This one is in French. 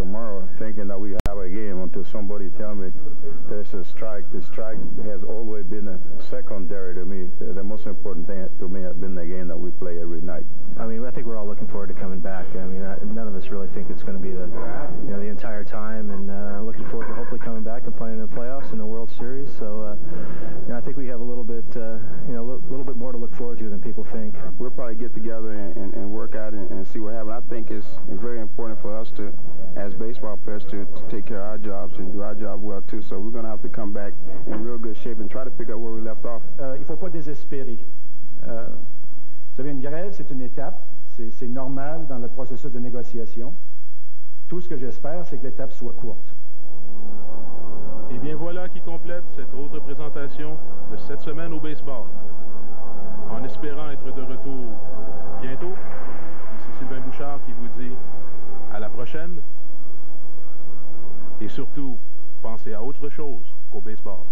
tomorrow thinking that we have a game until somebody tell me there's a strike. The strike has always been a secondary to me. The most important thing to me has been the game that we play every night. I mean, I think we're all looking forward to coming back. I mean, I, none of us really think it's going to be the, you know, the entire time, and uh, looking forward to hopefully coming back and playing in the playoffs and the World Series. So, uh, you know, I think we have a little bit, uh, you know, a little bit more to look forward to than people think. We'll probably get together and, and, and work players, to, to take care of our jobs and do our job well too. So we're going to have to come back in real good shape and try to pick up where we left off. Uh, il faut pas désespérer. Euh, vous savez, une grève, c'est une étape. C'est normal dans le processus de négociation. Tout ce que j'espère, c'est que l'étape soit courte. Et bien voilà qui complète cette autre présentation de cette semaine au baseball. En espérant être de retour bientôt, ici Sylvain Bouchard qui vous dit à la prochaine. Et surtout, pensez à autre chose qu'au baseball.